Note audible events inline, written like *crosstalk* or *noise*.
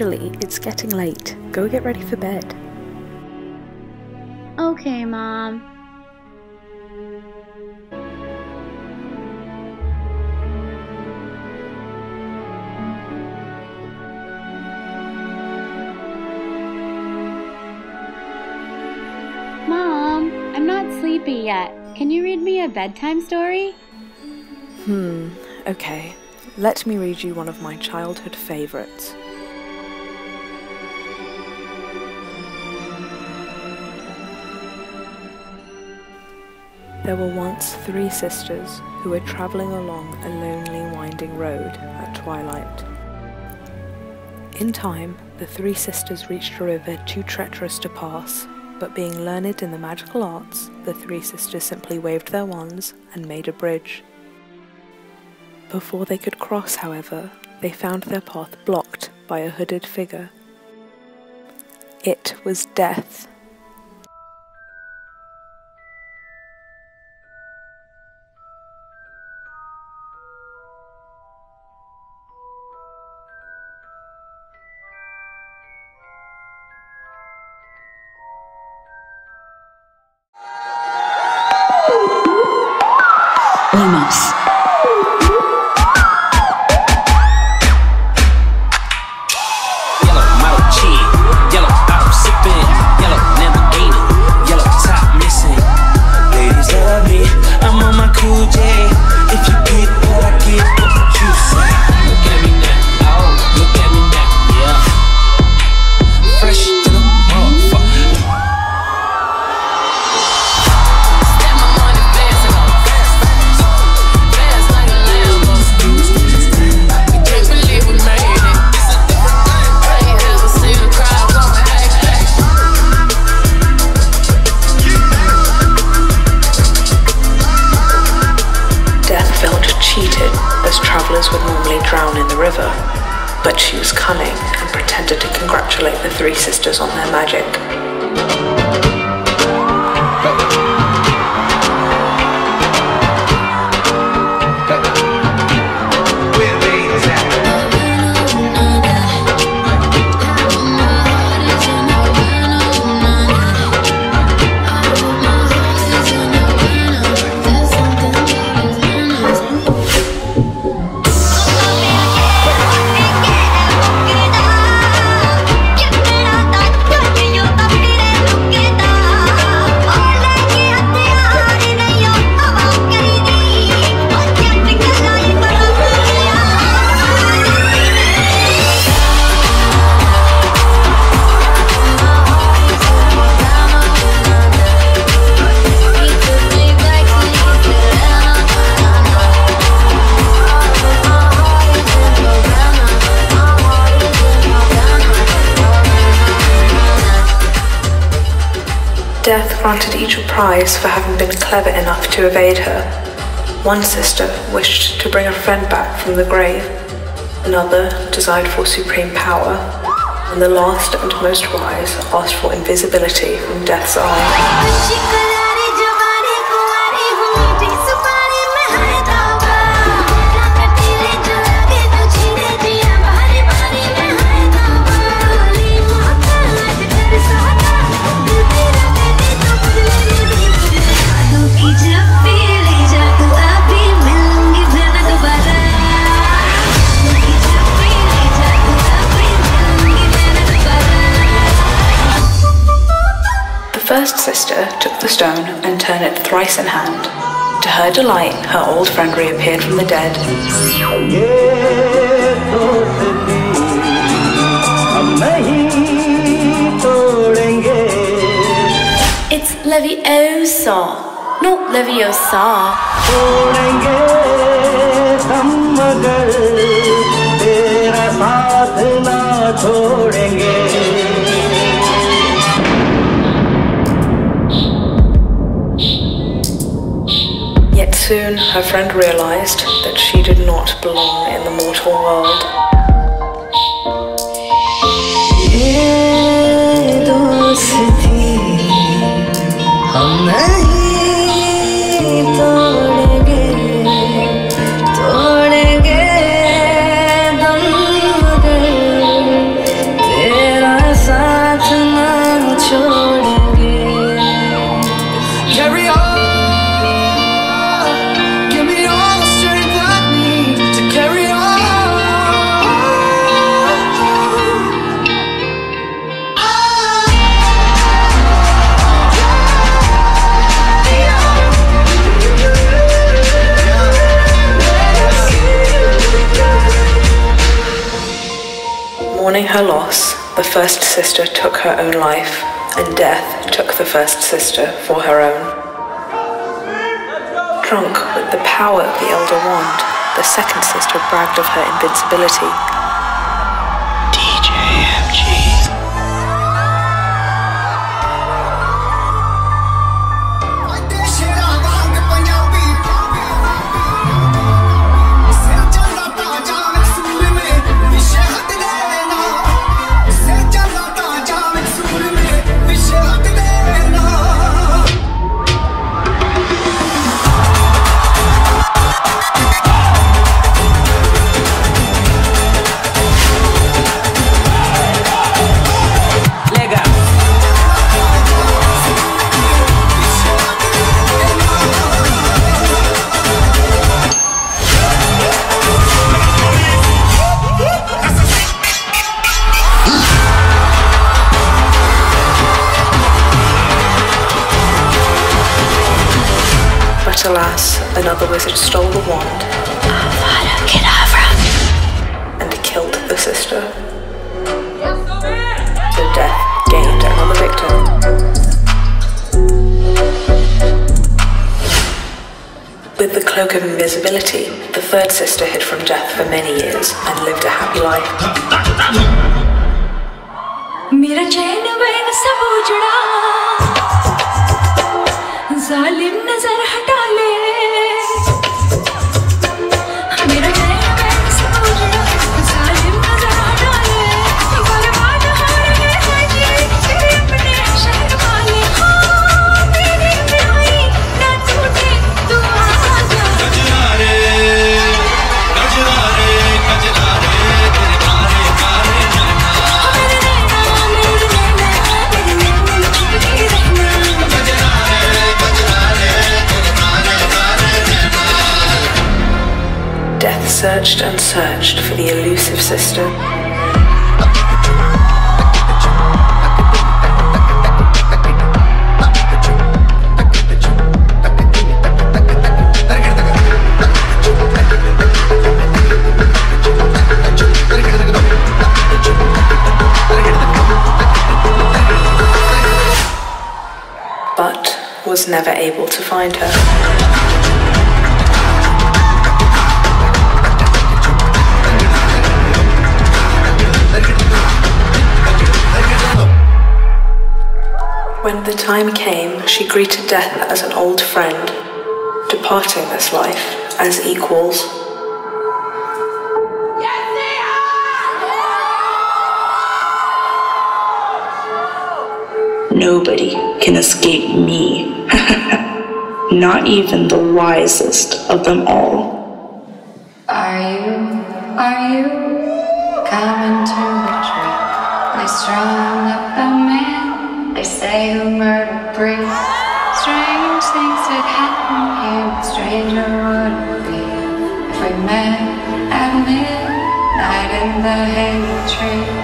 Anjali, it's getting late. Go get ready for bed. Okay, Mom. Mom, I'm not sleepy yet. Can you read me a bedtime story? Hmm, okay. Let me read you one of my childhood favourites. There were once three sisters who were travelling along a lonely winding road at twilight. In time, the three sisters reached a river too treacherous to pass, but being learned in the magical arts, the three sisters simply waved their wands and made a bridge. Before they could cross, however, they found their path blocked by a hooded figure. It was death. Lumos as travellers would normally drown in the river. But she was cunning and pretended to congratulate the three sisters on their magic. Granted each a prize for having been clever enough to evade her. One sister wished to bring a friend back from the grave, another desired for supreme power, and the last and most wise asked for invisibility from Death's eye. First sister took the stone and turned it thrice in hand. To her delight, her old friend reappeared from the dead. It's Leviosa, not Leviosa. Soon her friend realized that she did not belong in the mortal world. The first sister took her own life, and death took the first sister for her own. Drunk with the power of the Elder Wand, the second sister bragged of her invincibility. another wizard stole the wand and killed the sister. So death gained another victim. With the cloak of invisibility, the third sister hid from death for many years and lived a happy life. मेरा चैन van सब उजड़ा Death searched and searched for the elusive sister. But was never able to find her. When the time came, she greeted death as an old friend, departing this life as equals. Nobody can escape me. *laughs* Not even the wisest of them all. Are you, are you coming to retreat? They strung up a man, they say who murdered Bree. Strange things that happen here, stranger would it be if we met at midnight in the hay tree?